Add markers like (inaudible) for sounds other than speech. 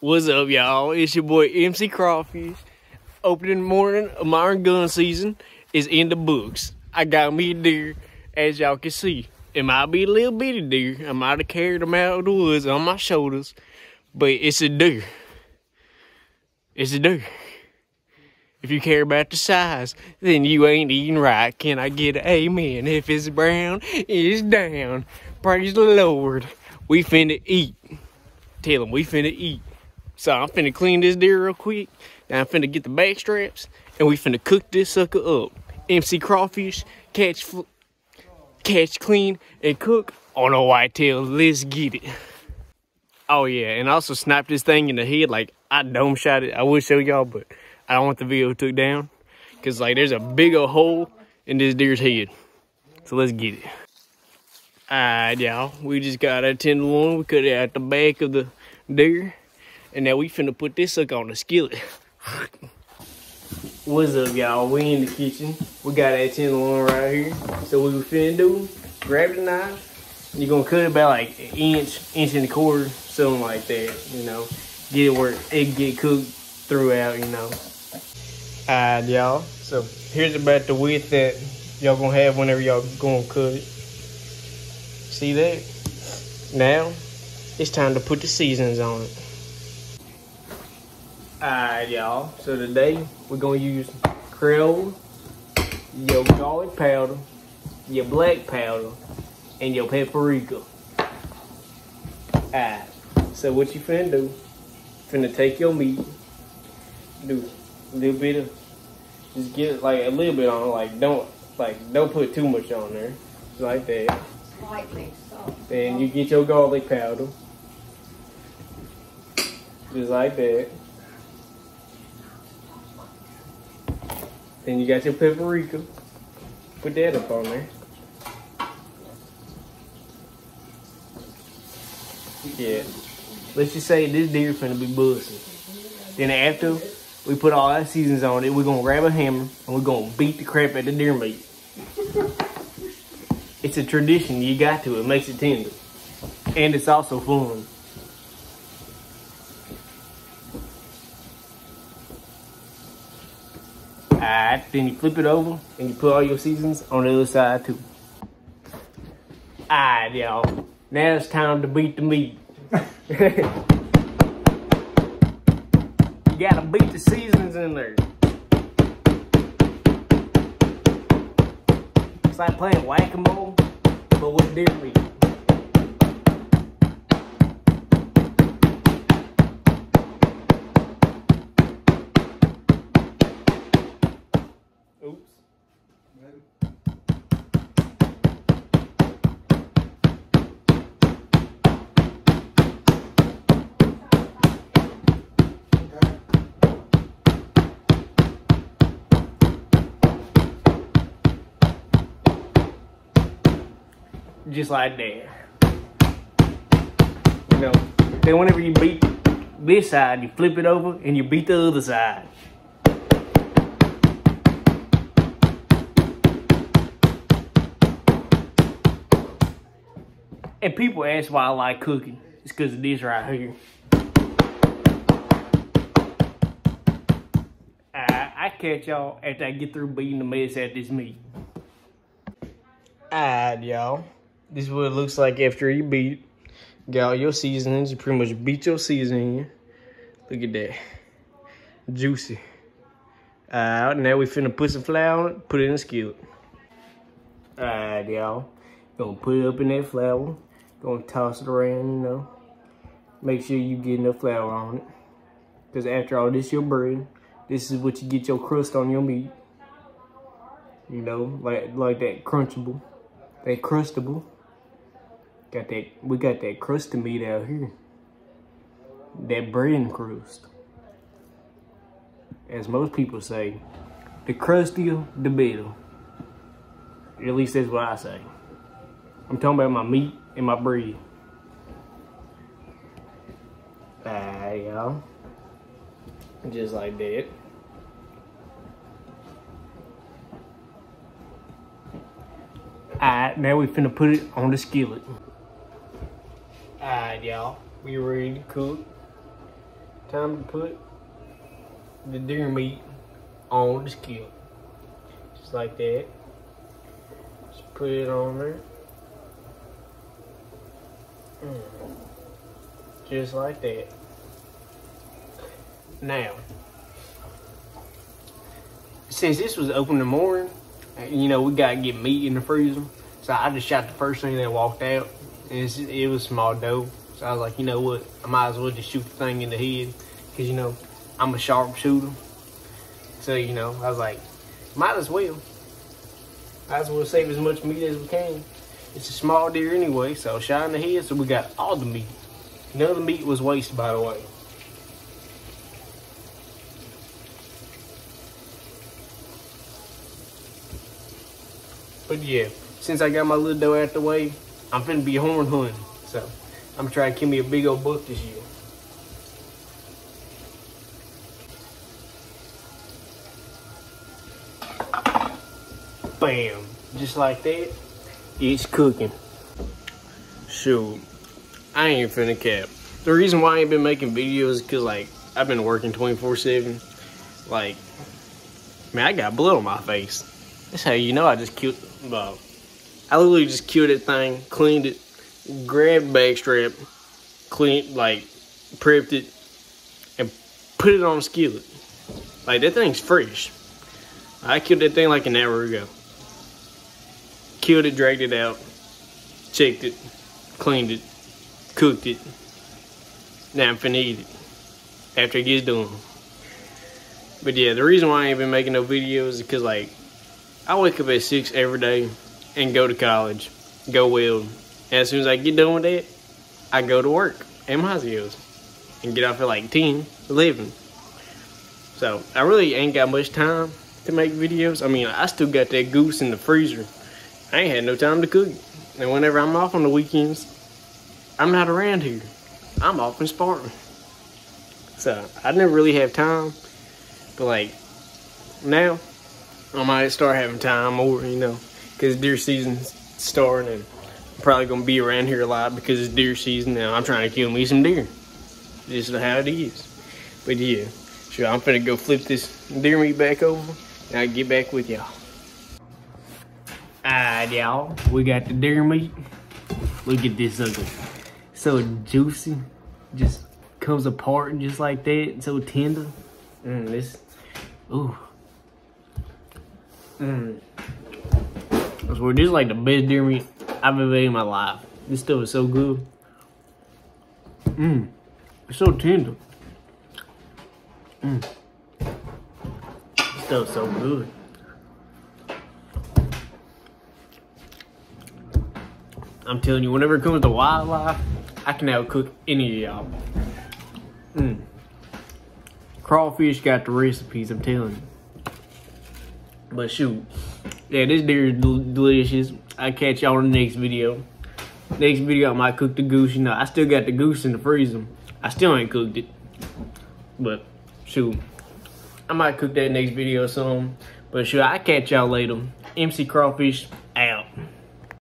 What's up, y'all? It's your boy MC Crawfish. Opening morning of modern gun season is in the books. I got me a deer, as y'all can see. It might be a little bitty deer. I might have carried him out of the woods on my shoulders, but it's a deer. It's a deer. If you care about the size, then you ain't eating right. Can I get an amen? If it's brown, it's down. Praise the Lord. We finna eat. Tell we finna eat. So I'm finna clean this deer real quick. Then I'm finna get the back straps. And we finna cook this sucker up. MC Crawfish, catch, catch clean, and cook on a whitetail. Let's get it. Oh yeah, and also snap this thing in the head like I dome shot it. I would show y'all, but I don't want the video took down. Cause like there's a big old hole in this deer's head. So let's get it. Alright y'all, we just got a tenderloin. We cut it at the back of the deer. And now we finna put this sucker on the skillet. (laughs) What's up y'all? We in the kitchen. We got that tenderloin right here. So what we finna do, grab the knife. You're gonna cut it about like an inch, inch and a quarter, something like that, you know. Get it where it get cooked throughout, you know. Alright, y'all. So here's about the width that y'all gonna have whenever y'all gonna cut it. See that? Now it's time to put the seasons on it. Alright, y'all. So today we're gonna use Creole, your garlic powder, your black powder, and your paprika. Alright. So what you finna do? You finna take your meat, do a little bit of, just get it like a little bit on. Like don't like don't put too much on there. Just like that. Lightly, so. Then you get your garlic powder. Just like that. Then you got your paprika. Put that up on there. Yeah. Let's just say this deer finna be busting. Then after we put all our seasons on it, we're gonna grab a hammer and we're gonna beat the crap out the deer meat. It's a tradition. You got to. It makes it tender. And it's also fun. Alright, then you flip it over and you put all your seasons on the other side too. Alright, y'all. Now it's time to beat the meat. (laughs) you gotta beat the seasons in there. It's like playing whack-a-mole, but with deer meat. Just like that. You know, then whenever you beat this side, you flip it over and you beat the other side. And people ask why I like cooking. It's because of this right here. I, catch y'all after I get through beating the mess out this meat. Alright, y'all. This is what it looks like after you beat. Got all your seasonings. You pretty much beat your seasoning. Look at that. Juicy. Alright, now we finna put some flour on it, put it in a skillet. Alright, y'all. Gonna put it up in that flour. Gonna toss it around, you know. Make sure you get enough flour on it. Because after all, this your bread. This is what you get your crust on your meat. You know, like like that crunchable. That crustable. Got that we got that crusty meat out here. That bread crust. As most people say, the crustier the better. At least that's what I say. I'm talking about my meat and my bread. Alright, y'all. Just like that. Alright, now we finna put it on the skillet. Alright, y'all. We ready to cook. time to put the deer meat on the skillet. Just like that. Just put it on there. Mm. Just like that. Now, since this was open in the morning, you know, we gotta get meat in the freezer. So I just shot the first thing that walked out. And it was small doe. So I was like, you know what? I might as well just shoot the thing in the head. Because, you know, I'm a sharp shooter. So, you know, I was like, might as well. Might as well save as much meat as we can. It's a small deer anyway, so shot in the head, so we got all the meat. None of the meat was wasted, by the way. But yeah, since I got my little doe out the way, I'm finna be horn hunting. So I'm trying to kill me a big old buck this year. Bam. Just like that, it's cooking. Shoot, I ain't finna cap. The reason why I ain't been making videos is cause like, I've been working 24 seven. Like, man, I got blood on my face. That's how you know I just killed, uh, I literally just killed that thing, cleaned it, grabbed back strap, cleaned, like, prepped it, and put it on a skillet. Like, that thing's fresh. I killed that thing like an hour ago. Killed it, dragged it out, checked it, cleaned it, cooked it. Now I'm finna eat it after it gets done. But yeah, the reason why I ain't been making no videos is because like I wake up at six every day and go to college, go weld. And as soon as I get done with that, I go to work at Mazzio's and get off at like 10, 11. So I really ain't got much time to make videos. I mean, I still got that goose in the freezer. I ain't had no time to cook it. And whenever I'm off on the weekends, I'm not around here. I'm off in Spartan. So I never really have time. But like now, I might start having time more, you know, because deer season's starting and I'm probably going to be around here a lot because it's deer season now. I'm trying to kill me some deer. This is how it is. But yeah, sure, I'm finna go flip this deer meat back over and I'll get back with y'all. Alright, y'all, we got the deer meat. Look at this sucker. So juicy, just comes apart just like that, so tender. Mm, this, ooh. Mm. I swear, this is like the best deer meat I've ever ate in my life. This stuff is so good. Mmm. It's so tender. Mmm. This stuff's so good. I'm telling you, whenever it comes to wildlife, I can outcook any of y'all. Mmm. Crawfish got the recipes, I'm telling you. But shoot, yeah, this deer is delicious. I catch y'all in the next video. Next video, I might cook the goose. You know, I still got the goose in the freezer. I still ain't cooked it. But, shoot. I might cook that next video soon. But shoot, I catch y'all later. MC Crawfish